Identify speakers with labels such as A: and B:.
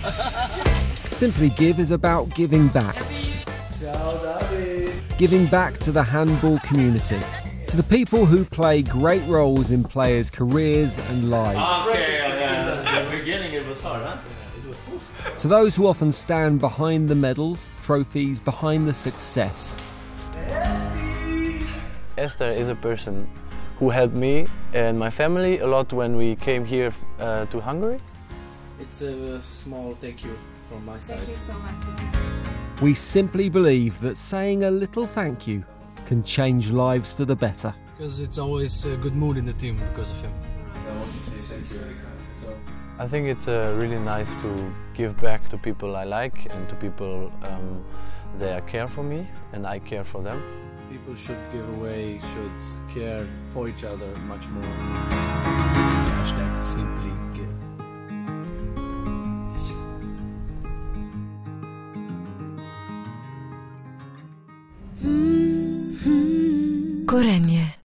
A: Simply Give is about giving back. Giving back to the handball community, to the people who play great roles in players' careers and lives.
B: Okay, yeah, beginning it was hard, huh?
A: To those who often stand behind the medals, trophies, behind the success.
C: Esther is a person who helped me and my family a lot when we came here uh, to Hungary.
D: It's a small thank you from my side.
E: Thank you so much.
A: We simply believe that saying a little thank you can change lives for the better.
D: Because it's always a good mood in the team because of him.
C: I think it's uh, really nice to give back to people I like and to people um, that care for me and I care for them.
D: People should give away, should care for each other much more.
F: Korenie.